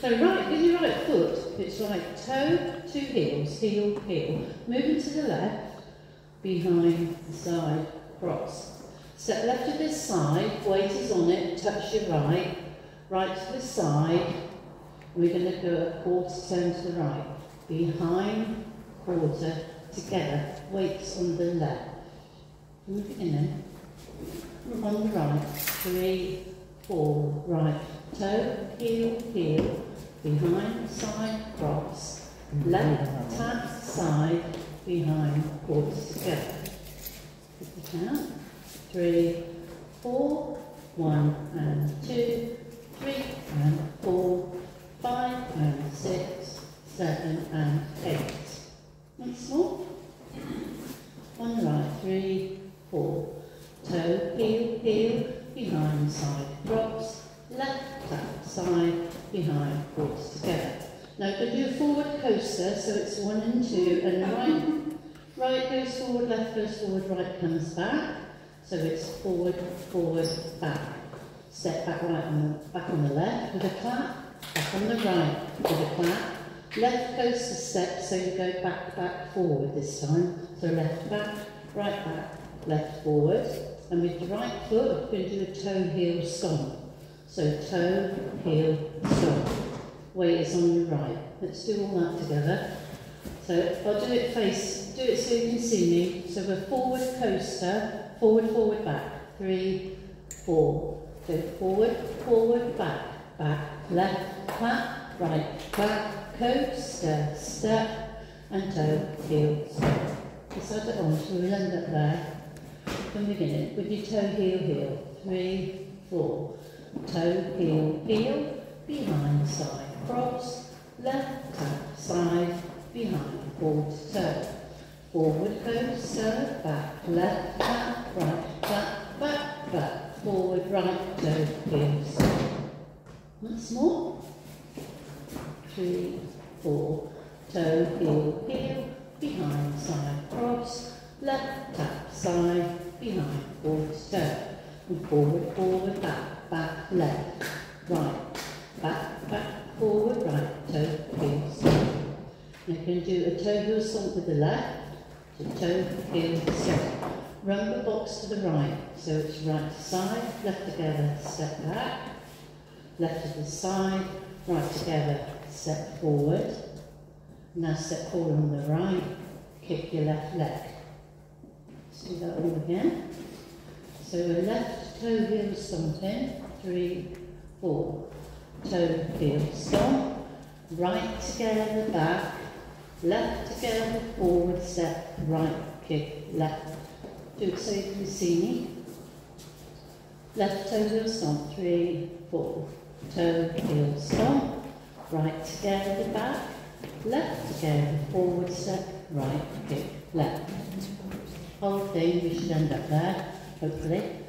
So right, with your right foot, it's like toe, two heels, heel, heel. Moving to the left, behind the side, cross. Step left to this side, weight is on it, touch your right, right to the side, we're going to go a quarter turn to the right. Behind, quarter, together. Weights on the left. Move it in On the right. Three, four, right. Toe, heel, heel. Behind, side, cross. Left, tap, side, behind, quarter together. Put it out. Three, four, one and two, three and four, five and six, seven and eight. Once more. On the right, three, four. Toe, heel, heel, behind, side, drops, left, tap, side, behind, quarters together. Now to do a forward coaster, so it's one and two, and right, right goes forward, left goes forward, right comes back. So it's forward, forward, back. Step back right on the, back on the left with a clap, back on the right with a clap. Left goes to step, so you go back, back, forward this time. So left back, right back, left forward. And with the right foot, we're going to do a toe heel stomp. So toe, heel, stomp. Weight is on your right. Let's do all that together. So I'll do it face, do it so you can see me. So we're forward coaster, forward, forward, back. Three, four. So forward, forward, back back, left, clap, right, back, coaster, step, and toe, heel, step. Decide it on, so we'll end up there. From the beginning, with your toe, heel, heel. Three, four. Toe, heel, heel, behind, side, cross, left, tap, side, behind, forward, toe. Forward, coaster, back, left, tap, right, back, back, back, forward, right, toe, heel, step. Once more. Three, four. Toe, heel, heel, behind, side, cross, left, tap, side, behind, forward, toe. And forward, forward, back, back, left, right, back, back, forward, right, toe, heel, step. You can do a toe heel stomp with the left, to toe, heel, step. Run the box to the right, so it's right to side, left together, step back, left to the side, right together, step forward. Now step forward on the right, kick your left leg. Let's do that all again. So left toe heel something, three, four. Toe heel stomp, right together, back, left together, forward step, right kick, left. Do it so you can see me. Left toe heel stomp, three, four toe, heel, stomp, right together, back, left together, forward step, right, kick, left. Whole thing, we should end up there, hopefully.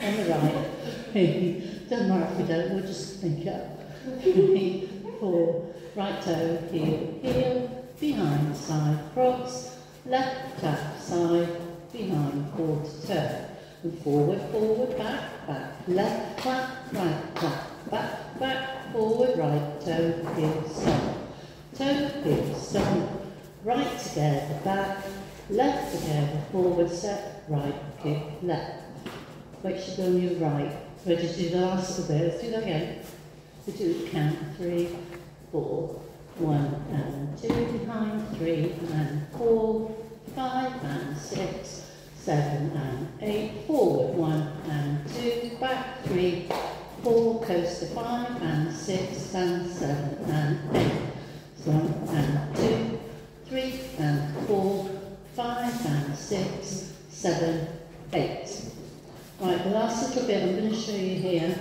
On the right, doesn't matter if we don't, we'll just think up. Three, four, right toe, heel, heel, behind, side, cross, left tap, side, behind, quarter toe. And forward, forward, back, back, left, clap, right, clap back, back, forward, right, toe, heel, stomp. Toe, heel, stomp. Right together, back, left together, forward step, right, kick, left. Weight should go on your right. To do the last little bit. Let's do that again. We do count. Three, four, one and two. Behind, three and four, five and six, seven and eight, forward, one and two, back, three, four, coast to five and six and seven and eight. One and two, three and four, five and six, seven, eight. Right, the last little bit I'm going to show you here.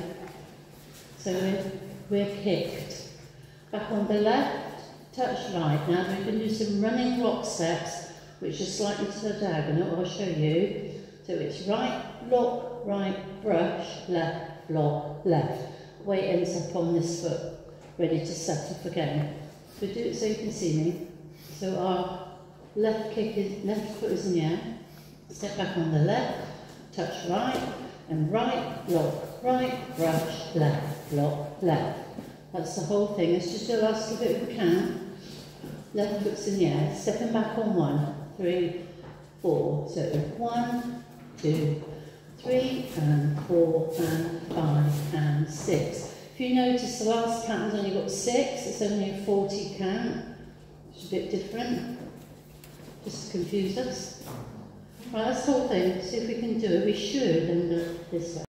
So we're, we're kicked. Back on the left, touch right. Now we're going to do some running rock steps, which are slightly to the diagonal. I'll show you. So it's right, lock, right, brush, left, block, left. Weight ends up on this foot. ready to set off again. So do it so you can see me. So our left kick is, left foot is in the air. Step back on the left, touch right, and right, lock, right, brush, left, lock, left. That's the whole thing. Let's just the last little bit we can. Left foot's in the air, stepping back on one, three, four. So one, two, three, and four, and five, and six. If you notice the last count has only got six, it's only a 40 count. It's a bit different, just to confuse us. Right, that's the whole thing. See if we can do it. We should end up this way.